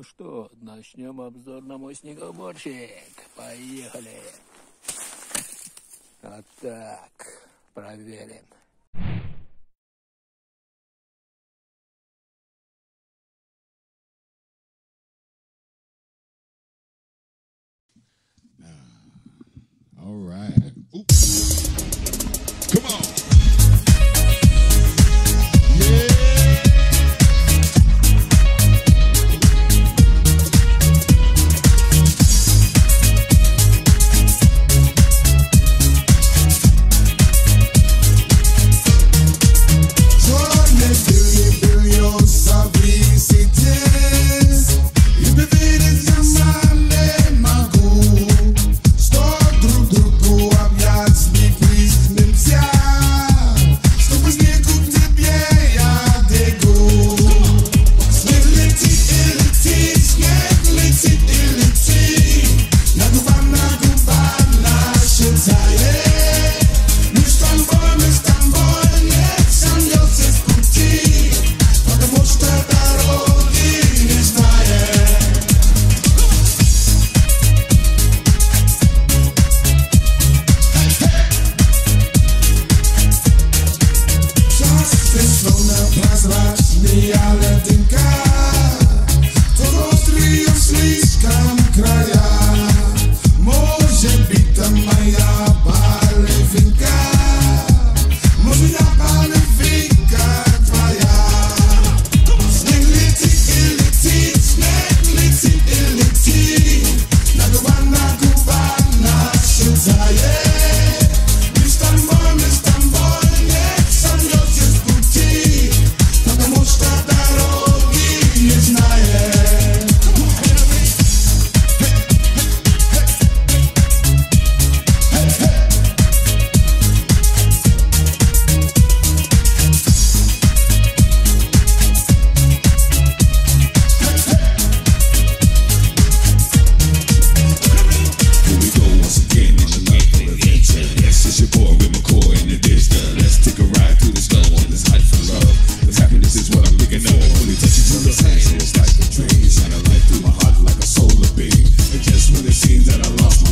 Ну что, начнем обзор на мой снегоборщик. Поехали. А так, проверим. All right. Ooh. Come on. Like a dream, shining light through my heart like a solar beam. And just when it seems that I lost my